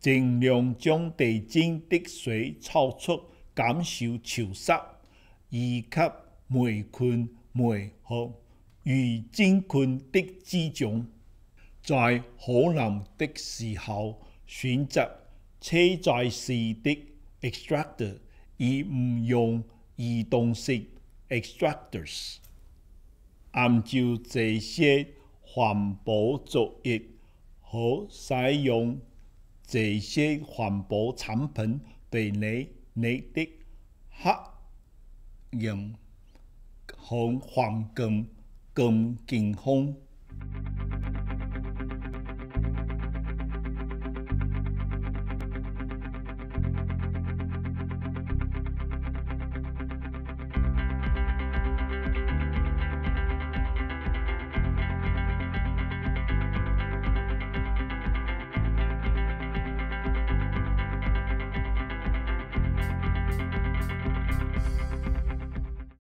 盡量將地氈的水抽出，減少潮濕，以及霉菌、黴和餘真菌的滋長。在可能的時候，選擇車載式的 extractor，而唔用移動式 extractors。按照這些環保作業可使用这些环保产品，对你、你的客人和环境更健康。